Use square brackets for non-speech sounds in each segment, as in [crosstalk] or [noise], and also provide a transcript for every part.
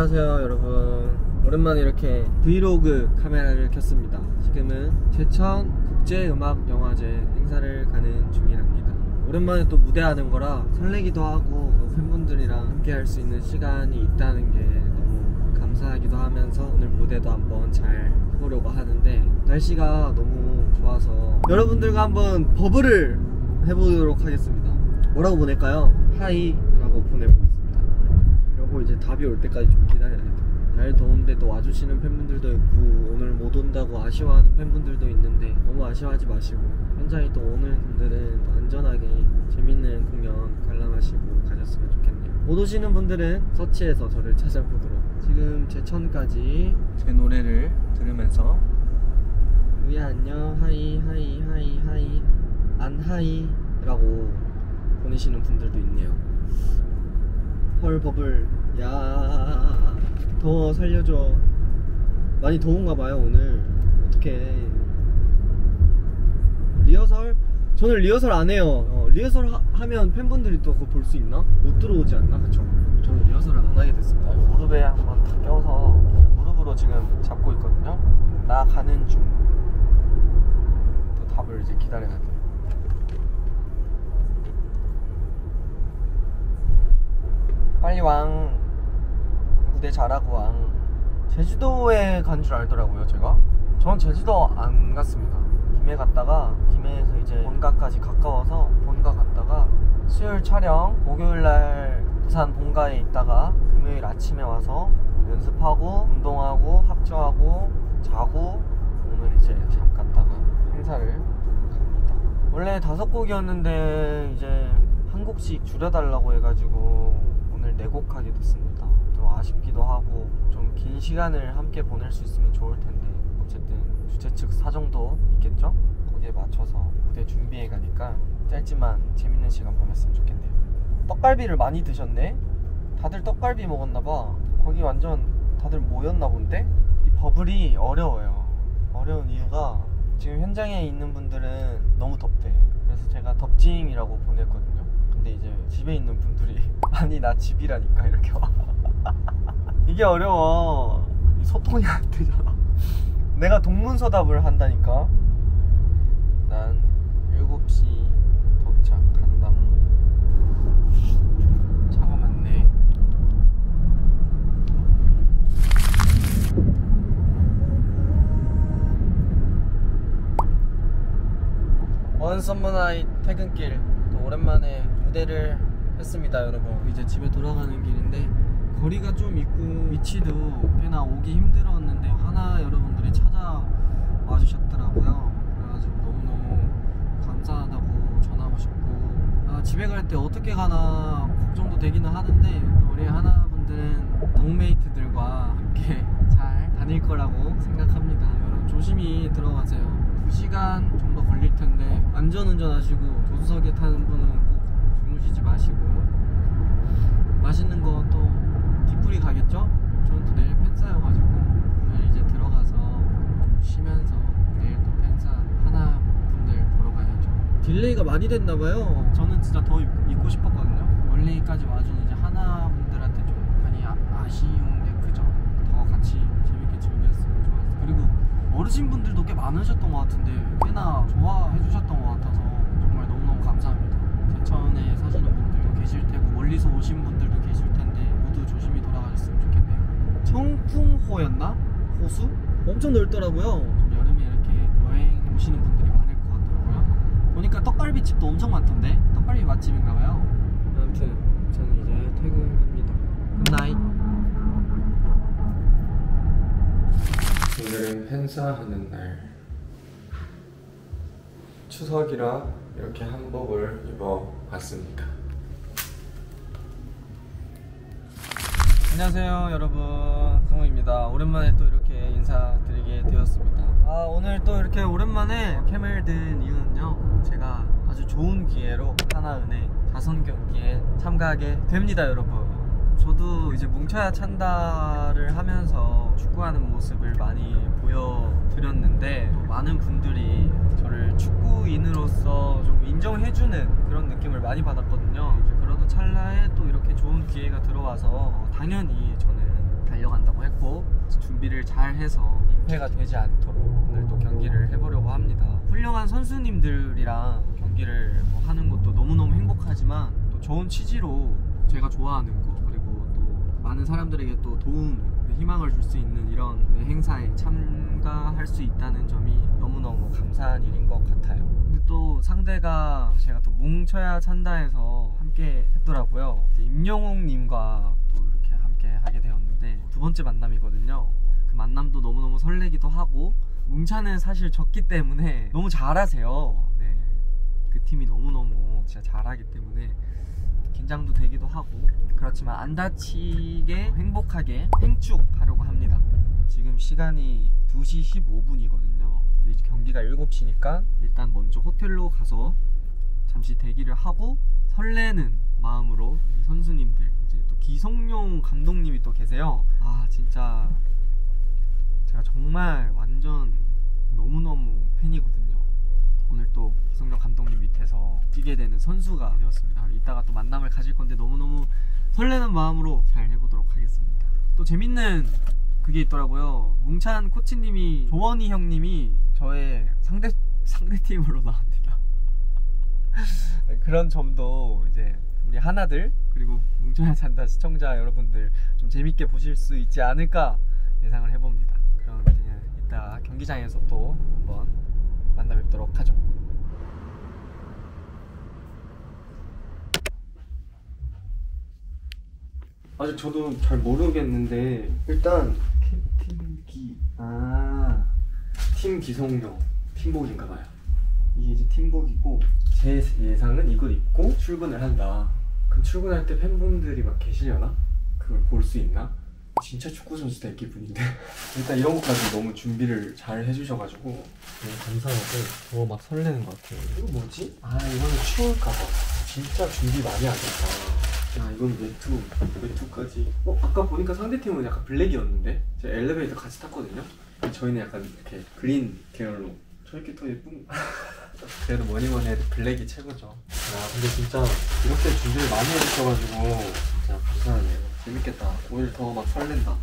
안녕하세요 여러분. 오랜만에 이렇게 브이로그 카메라를 켰습니다. 지금은 제천 국제음악영화제 행사를 가는 중이랍니다. 오랜만에 또 무대하는 거라 설레기도 하고 또 팬분들이랑 함께 할 수 있는 시간이 있다는 게 너무 감사하기도 하면서 오늘 무대도 한번 잘 해보려고 하는데 날씨가 너무 좋아서 여러분들과 한번 버블을 해보도록 하겠습니다. 뭐라고 보낼까요? hi라고 그리고 이제 답이 올 때까지 좀 기다려야 돼요 날 더운데 또 와주시는 팬분들도 있고 오늘 못 온다고 아쉬워하는 팬분들도 있는데 너무 아쉬워하지 마시고 현장에 또 오는 분들은 또 안전하게 재밌는 공연 관람하시고 가셨으면 좋겠네요. 못 오시는 분들은 서치해서 저를 찾아보도록. 지금 제천까지 제 노래를 들으면서 우야 안녕 hi hi hi hi 안 hi 라고 보내시는 분들도 있네요. 헐 버블 야 더워 살려줘. 많이 더운가 봐요 오늘. 어떡해. 리허설? 저는 리허설 안 해요. 어, 리허설 하, 면 팬분들이 또 그거 볼 수 있나? 못 들어오지 않나? 그쵸? 저는 리허설을 안 하게 됐습니다. 무릎에 한번 다 껴서 무릎으로 지금 잡고 있거든요. 나가는 중. 또 답을 이제 기다려야 돼요 빨리 왕 무대 잘하고 왕 제주도에 간 줄 알더라고요 제가. 전 제주도 안 갔습니다. 김해 갔다가 김해에서 이제 본가까지 가까워서 본가 갔다가 수요일 촬영 목요일날 부산 본가에 있다가 금요일 아침에 와서 연습하고 운동하고 합주하고 자고 오늘 이제 샵 갔다가 행사를 갑니다. 원래 다섯 곡이었는데 이제 한 곡씩 줄여달라고 해가지고 오늘 네 곡 하게 됐습니다. 좀 아쉽기도 하고 좀 긴 시간을 함께 보낼 수 있으면 좋을 텐데 어쨌든 주최 측 사정도 있겠죠? 거기에 맞춰서 무대 준비해 가니까 짧지만 재밌는 시간 보냈으면 좋겠네요 떡갈비를 많이 드셨네? 다들 떡갈비 먹었나봐 거기 완전 다들 모였나 본데? 이 버블이 어려워요 어려운 이유가 지금 현장에 있는 분들은 너무 덥대 그래서 제가 덥징이라고 보냈거든요 근데 이제 집에 있는 분들이 [laughs] 아니 나 집이라니까 이렇게 와 [laughs] 이게 어려워. 이 소통이 안 되잖아 내가 동문서답을 한다니까. 난 7시 도착한다. 차가 많네. One Summer Night 퇴근길. 또 오랜만에 무대를 했습니다 여러분. 이제 집에 돌아가는 길인데 거리가 좀 있고 위치도 꽤나 오기 힘들었는데 하나 여러분들이 찾아와 주셨더라고요. 그래가지고 너무너무 감사하다고 전하고 싶고. 아, 집에 갈 때 어떻게 가나 걱정도 되기는 하는데 우리 하나 분들은 동메이트들과 함께 [laughs] 잘 다닐 거라고 생각합니다. 여러분 조심히 들어가세요. 2시간 정도 걸릴 텐데 안전운전 하시고 조수석에 타는 분은 꼭 주무시지 마시고. 맛있는 거또 뒤풀이 가겠죠? 저는 또 내일 팬싸여가지고 오늘 이제 들어가서 좀 쉬면서 내일 또 팬싸 하나 분들 보러 가야죠. delay가 많이 됐나봐요. 저는 진짜 더 있, 있고 싶었거든요. 멀리까지 와준 이제 하나 분들한테 좀 많이 아, 아쉬운 게 크죠. 더 같이 재밌게 즐겼으면 좋았어요 그리고 어르신 분들도 꽤 많으셨던 것 같은데 꽤나 좋아해 주셨던 것 같아서 정말 너무너무 감사합니다. 제천에 사시는 분들도 계실 테고 멀리서 오신 분들도 계실 텐데 돌아가셨으면 좋겠네요. 청풍호였나? 호수? 엄청 넓더라고요. 좀 여름에 이렇게 여행 오시는 분들이 많을 것 같더라고요. 보니까 떡갈비 집도 엄청 많던데? 떡갈비 맛집인가봐요. 아무튼 저는 이제 퇴근합니다. good night 오늘은 행사하는 날. 추석이라 이렇게 한복을 입어봤습니다 안녕하세요 여러분. 성우입니다. 오랜만에 또 이렇게 인사드리게 되었습니다. 아 오늘 또 이렇게 오랜만에 캠을 든 이유는요 제가 아주 좋은 기회로 하나은행 자선 경기에 참가하게 됩니다 여러분. 저도 이제 뭉쳐야 찬다를 하면서 축구하는 모습을 많이 보여드렸는데 또 많은 분들이 저를 축구인으로서 좀 인정해주는 그런 느낌을 많이 받았거든요 찰나에 또 이렇게 좋은 기회가 들어와서 당연히 저는 달려간다고 했고 준비를 잘 해서 임패가 되지 않도록 오늘 또 경기를 해보려고 합니다. 훌륭한 선수님들이랑 경기를 뭐 하는 것도 너무너무 행복하지만 또 좋은 취지로 제가 좋아하는 거 그리고 또 많은 사람들에게 또 도움 희망을 줄 수 있는 이런 네, 행사에 참가할 수 있다는 점이 너무너무 감사한 일인 것 같아요. 근데 또 상대가 제가 또 뭉쳐야 찬다 해서 함께 했더라고요. 임영웅님과 또 이렇게 함께 하게 되었는데 두 번째 만남이거든요. 그 만남도 너무너무 설레기도 하고 뭉차는 사실 졌기 때문에 너무 잘하세요. 네. 그 팀이 너무너무 진짜 잘하기 때문에 긴장도 되기도 하고 그렇지만 안 다치게 행복하게 행축하려고 합니다. 지금 시간이 2시 15분이거든요. 이제 경기가 7시니까 일단 먼저 호텔로 가서 잠시 대기를 하고 설레는 마음으로 선수님들 이제 또 기성용 감독님이 또 계세요. 아 진짜 제가 정말 완전 너무너무 팬이거든요. 오늘 또 기성용 감독님 밑에서 뛰게 되는 선수가 되었습니다. 이따가 또 만남을 가질 건데 너무너무 설레는 마음으로 잘 해보도록 하겠습니다. 또 재밌는 그게 있더라고요. 뭉찬 코치님이 조원희 형님이 저의 상대 상대 팀으로 나옵니다. 네, [laughs] 그런 점도 이제 우리 하나들 그리고 뭉쳐야 잔다 시청자 여러분들 좀 재밌게 보실 수 있지 않을까 예상을 해봅니다. 그럼 이제 이따 경기장에서 또 한번 만나 뵙도록 하죠. 아직 저도 잘 모르겠는데 일단 팀기 아 팀 기성용 팀복인가봐요. 이게 이제 팀복이고 제 예상은 이걸 입고 출근을 한다. 그럼 출근할 때 팬분들이 막 계시려나? 그걸 볼 수 있나? 진짜 축구 선수 될 기분인데 [laughs] 일단 이런 것까지 너무 준비를 잘 해주셔가지고 너무 감사하고 더 막 설레는 것 같아요. 이거 뭐지? 아 이거는 추울까봐 진짜 준비 많이 하겠다. 야 이건 외투 외투까지 어 아까 보니까 상대팀은 약간 블랙이었는데 제가 엘리베이터 같이 탔거든요 저희는 약간 이렇게 그린 계열로. 저렇게 더 예쁜 [laughs] 그래도 뭐니 뭐니 해도 블랙이 최고죠. 야 근데 진짜 이렇게 준비를 많이 해주셔가지고 진짜 감사하네요. 재밌겠다. 오늘 더 막 설렌다.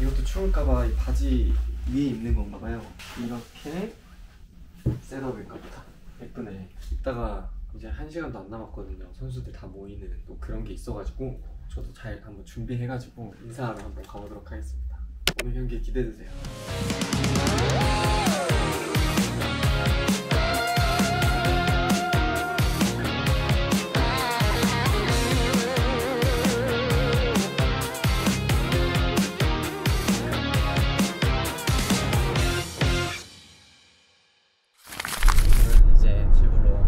이것도 추울까봐 이 바지 위에 입는 건가 봐요. 이렇게 셋업일까 보다. 예쁘네. 이따가 이제 한 시간도 안 남았거든요. 선수들 다 모이는 또 그런 게 있어가지고 저도 잘 한번 준비해가지고 인사하러 한번 가보도록 하겠습니다. 오늘 경기. 저는 이제 집으로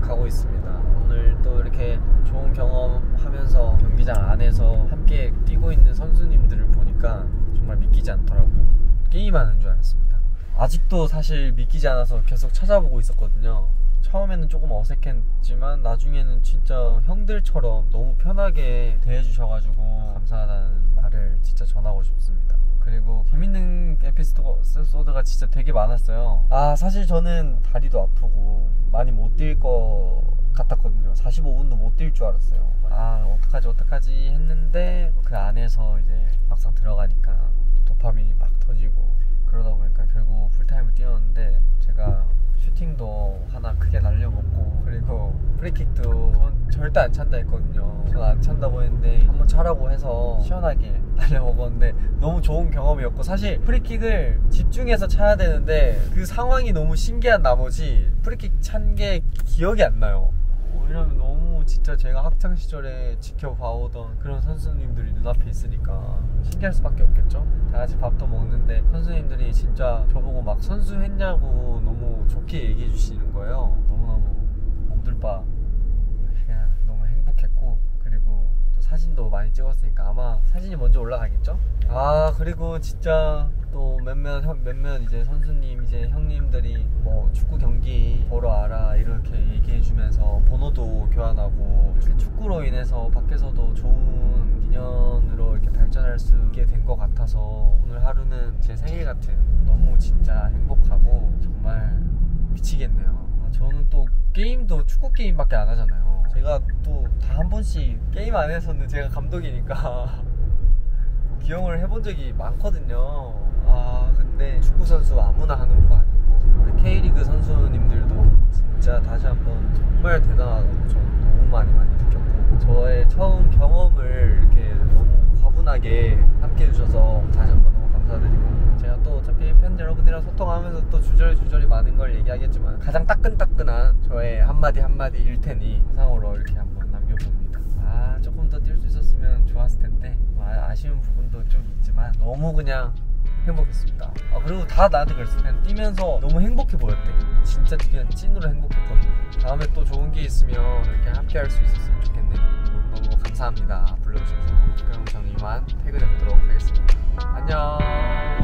가고 있습니다. 오늘 또 이렇게 좋은 경험하면서 경기장 안에서 함께 뛰고 있는 선수님들을 보니까 정말 믿기지 않더라고요. 게임하는 줄 알았습니다. 아직도 사실 믿기지 않아서 계속 찾아보고 있었거든요. 처음에는 조금 어색했지만 나중에는 진짜 형들처럼 너무 편하게 대해주셔가지고 감사하다는 말을 진짜 전하고 싶습니다. 그리고 재밌는 에피소드가 진짜 되게 많았어요. 아 사실 저는 다리도 아프고 많이 못뛸것 같았거든요. 45분도 못 뛸 줄 알았어요. 아 어떡하지 어떡하지 했는데 그 안에서 이제 막상 들어가니까 도파민이 막 터지고 그러다 보니까 결국 풀타임을 뛰었는데 제가 슈팅도 하나 크게 날려먹고 그리고 프리킥도 전 절대 안 찬다 했거든요 전 안 찬다고 했는데 한번 차라고 해서 시원하게 [laughs] 날려먹었는데 너무 좋은 경험이었고 사실 프리킥을 집중해서 차야 되는데 그 상황이 너무 신기한 나머지 프리킥 찬 게 기억이 안 나요 왜냐면 너무 진짜 제가 학창 시절에 지켜봐오던 그런 선수님들이 눈앞에 있으니까 신기할 수밖에 없겠죠. 다 같이 밥도 먹는데 선수님들이 진짜 저보고 막 선수 했냐고 너무 좋게 얘기해 주시는 거예요. 너무너무 몸둘바 그냥 너무 행복했고 그리고 또 사진도 많이 찍었으니까 아마 사진이 먼저 올라가겠죠? 아 그리고 진짜 또 몇몇 형- 몇몇 이제 선수님 이제 형님들이 뭐 축구 경기 보러 와라 이렇게 얘기해 주면서 번호도 교환하고 축- 축구로 인해서 밖에서도 좋은 인연으로 이렇게 발전할 수 있게 된 것 같아서 오늘 하루는 제 생일 같은 너무 진짜 행복하고 정말 미치겠네요. 아, 저는 또 게임도 축구 게임밖에 안 하잖아요. 제가 또 다 한 번씩 게임 안에서는 제가 감독이니까 [laughs] 기용을 해본 적이 많거든요. 아 근데 축구 선수 아무나 하는 거 아니고 우리 K리그 선수님들도 진짜 다시 한번 정말 대단하다고 저는 너무 많이 많이 느꼈고 저의 처음 경험을 이렇게 너무 과분하게 함께 해주셔서 다시 한번 너무 감사드리고 제가 또 어차피 팬 여러분이랑 소통하면서 또 주저리주저리 많은 걸 얘기하겠지만 가장 따끈따끈한 저의 한마디 한마디일 테니 영상으로 이렇게 한번 조금 더 뛸 수 있었으면 좋았을 텐데 아, 아쉬운 부분도 좀 있지만 너무 그냥 행복했습니다. 아 그리고 다 나한테 그랬어. 그냥 뛰면서 너무 행복해 보였대. 진짜 그냥 찐으로 행복했거든. 다음에 또 좋은 게 있으면 이렇게 함께 할 수 있었으면 좋겠네요 너무 감사합니다. 불러주셔서. 그럼 저는 이만 퇴근해 보도록 하겠습니다. 안녕